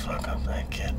fuck up that kid.